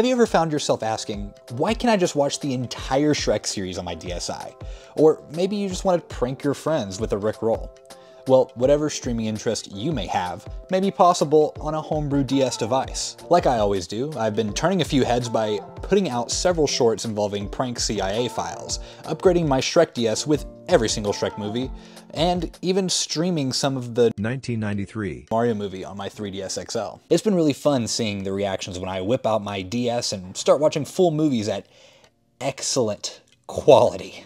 Have you ever found yourself asking, why can't I just watch the entire Shrek series on my DSi? Or maybe you just want to prank your friends with a Rick roll. Well, whatever streaming interest you may have may be possible on a homebrew DS device. Like I always do, I've been turning a few heads by putting out several shorts involving prank CIA files, upgrading my Shrek DS with every single Shrek movie, and even streaming some of the 1993 Mario movie on my 3DS XL. It's been really fun seeing the reactions when I whip out my DS and start watching full movies at excellent quality.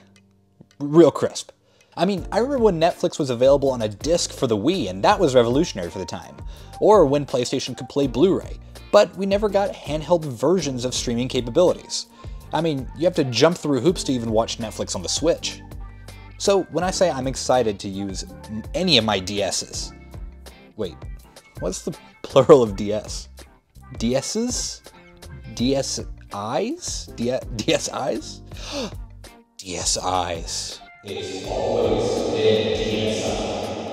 Real crisp. I mean, I remember when Netflix was available on a disc for the Wii, and that was revolutionary for the time. Or when PlayStation could play Blu-ray, but we never got handheld versions of streaming capabilities. I mean, you have to jump through hoops to even watch Netflix on the Switch. So when I say I'm excited to use any of my DS's, wait, what's the plural of DS? DS's? DSI's? D DSI's? DSI's.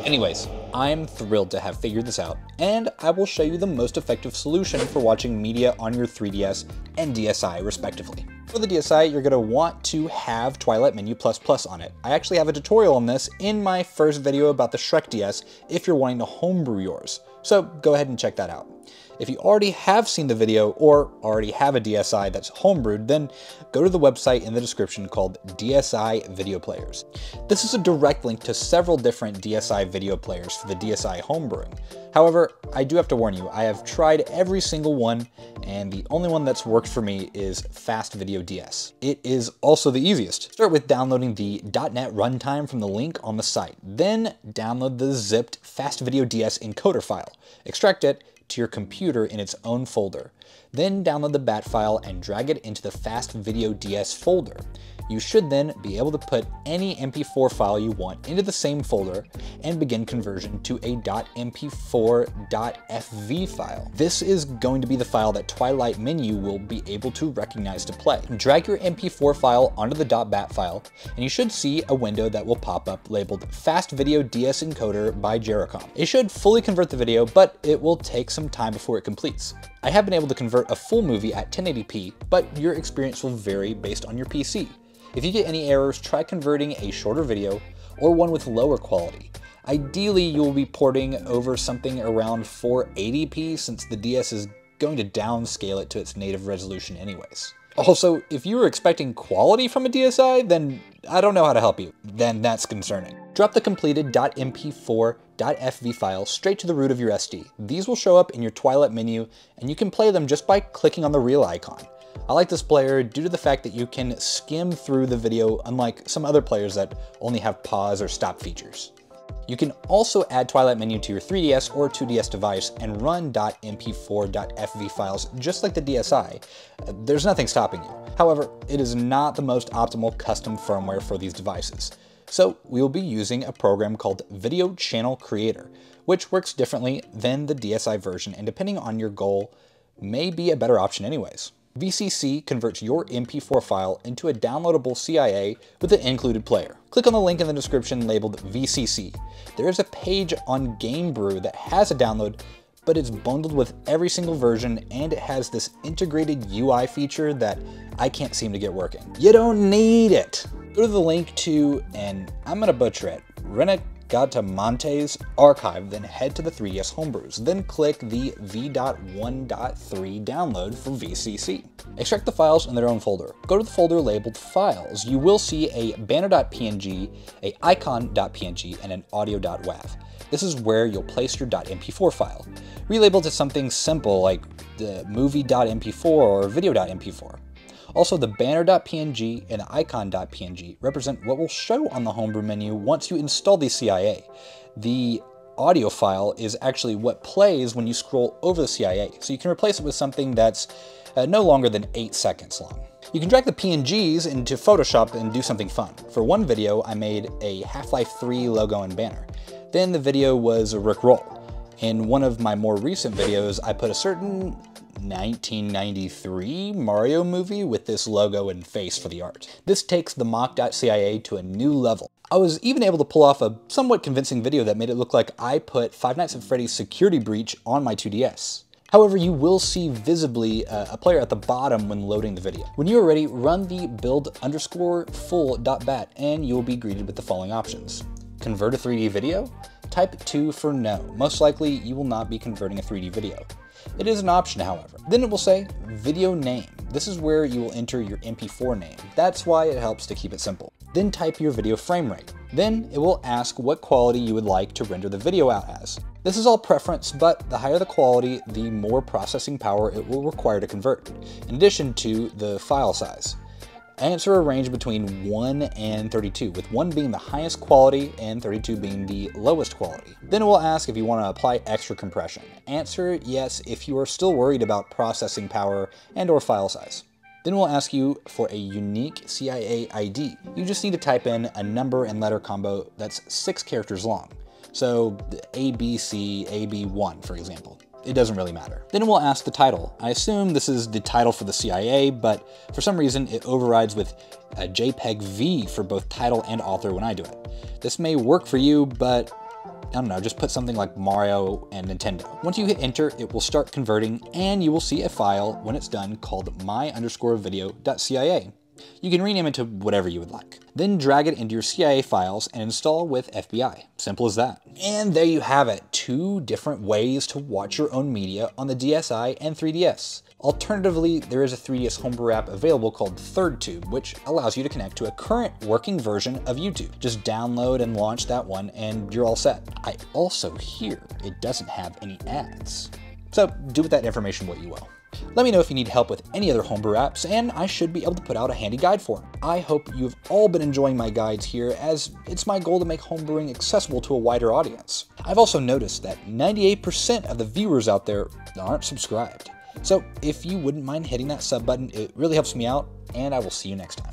Anyways, I'm thrilled to have figured this out, and I will show you the most effective solution for watching media on your 3DS and DSi respectively. For the DSi, you're going to want to have Twilight Menu++ Plus on it. I actually have a tutorial on this in my first video about the Shrek DS if you're wanting to homebrew yours, so go ahead and check that out. If you already have seen the video or already have a DSi that's homebrewed, then go to the website in the description called DSi Video Players. This is a direct link to several different DSi video players for the DSi homebrewing. However, I do have to warn you, I have tried every single one, and the only one that's worked for me is Fast Video DS. It is also the easiest. Start with downloading the .NET runtime from the link on the site. Then download the zipped Fast Video DS encoder file. Extract it, to your computer in its own folder. Then download the BAT file and drag it into the Fast Video DS folder. You should then be able to put any MP4 file you want into the same folder and begin conversion to a .mp4.fv file. This is going to be the file that Twilight Menu will be able to recognize to play. Drag your MP4 file onto the .bat file, and you should see a window that will pop up labeled Fast Video DS Encoder by Gericom. It should fully convert the video, but it will take some time before it completes. I have been able to convert a full movie at 1080p, but your experience will vary based on your PC. If you get any errors, try converting a shorter video or one with lower quality. Ideally, you will be porting over something around 480p since the DS is going to downscale it to its native resolution anyways. Also, if you were expecting quality from a DSi, then I don't know how to help you. Then that's concerning. Drop the completed .mp4.fv file straight to the root of your SD. These will show up in your Twilight menu, and you can play them just by clicking on the reel icon. I like this player due to the fact that you can skim through the video unlike some other players that only have pause or stop features. You can also add Twilight Menu to your 3DS or 2DS device and run .mp4.fv files just like the DSi. There's nothing stopping you. However, it is not the most optimal custom firmware for these devices. So we will be using a program called Video Channel Creator, which works differently than the DSi version and depending on your goal, may be a better option anyways. VCC converts your MP4 file into a downloadable CIA with an included player. Click on the link in the description labeled VCC. There is a page on Gamebrew that has a download, but it's bundled with every single version and it has this integrated UI feature that I can't seem to get working. You don't need it! Go to the link to, and I'm gonna butcher it, Rennet Monte's archive, then head to the 3DS homebrews. Then click the v.1.3 download for VCC. Extract the files in their own folder. Go to the folder labeled Files. You will see a banner.png, a icon.png, and an audio.wav. This is where you'll place your .mp4 file. Relabel to something simple like the movie.mp4 or video.mp4. Also, the banner.png and icon.png represent what will show on the homebrew menu once you install the CIA. The audio file is actually what plays when you scroll over the CIA, so you can replace it with something that's uh, no longer than 8 seconds long. You can drag the PNGs into Photoshop and do something fun. For one video, I made a Half-Life 3 logo and banner. Then the video was a Rick Roll. In one of my more recent videos, I put a certain 1993 Mario movie with this logo and face for the art. This takes the mock.cia to a new level. I was even able to pull off a somewhat convincing video that made it look like I put Five Nights at Freddy's Security Breach on my 2DS. However, you will see visibly uh, a player at the bottom when loading the video. When you are ready, run the build underscore full.bat and you will be greeted with the following options. Convert a 3D video? Type 2 for no. Most likely, you will not be converting a 3D video. It is an option, however. Then it will say video name. This is where you will enter your MP4 name. That's why it helps to keep it simple. Then type your video frame rate. Then it will ask what quality you would like to render the video out as. This is all preference, but the higher the quality, the more processing power it will require to convert, in addition to the file size. Answer a range between 1 and 32, with 1 being the highest quality and 32 being the lowest quality. Then it will ask if you want to apply extra compression. Answer yes if you are still worried about processing power and or file size. Then we'll ask you for a unique CIA ID. You just need to type in a number and letter combo that's six characters long. So ABC, AB1, for example. It doesn't really matter. Then we'll ask the title. I assume this is the title for the CIA, but for some reason it overrides with a JPEG V for both title and author when I do it. This may work for you, but I don't know, just put something like Mario and Nintendo. Once you hit enter, it will start converting and you will see a file when it's done called my underscore video.cia. You can rename it to whatever you would like. Then drag it into your CIA files and install with FBI. Simple as that. And there you have it, two different ways to watch your own media on the DSi and 3DS. Alternatively, there is a 3DS homebrew app available called ThirdTube, which allows you to connect to a current working version of YouTube. Just download and launch that one and you're all set. I also hear it doesn't have any ads. So do with that information what you will. Let me know if you need help with any other homebrew apps, and I should be able to put out a handy guide for them. I hope you've all been enjoying my guides here, as it's my goal to make homebrewing accessible to a wider audience. I've also noticed that 98% of the viewers out there aren't subscribed. So if you wouldn't mind hitting that sub button, it really helps me out, and I will see you next time.